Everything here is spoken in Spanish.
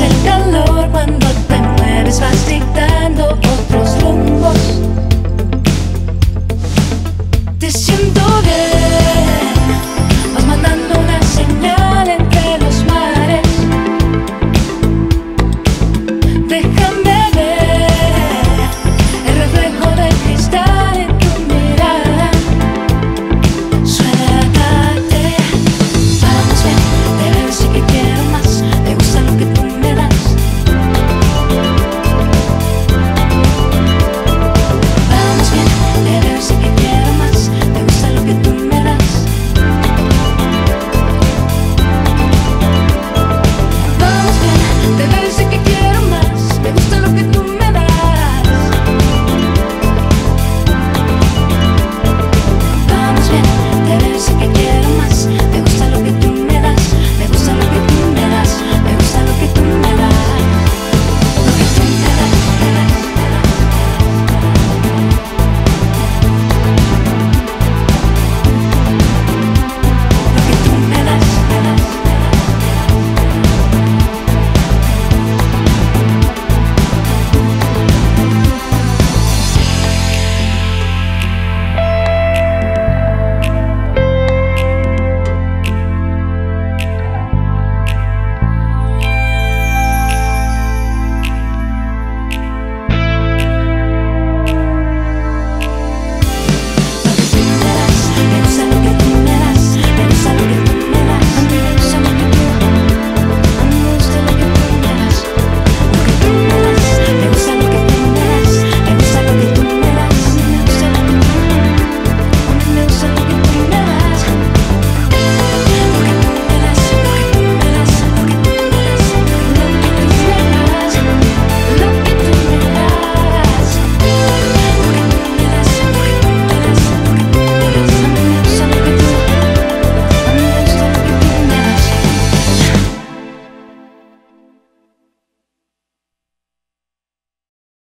el calor cuando te mueves vas dictando otros rumbos. Te siento bien.